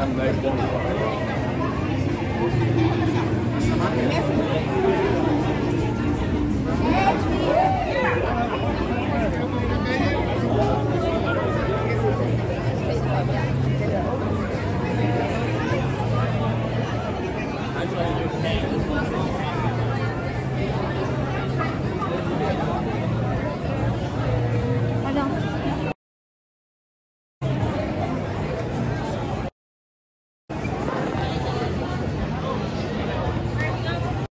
I'm won't.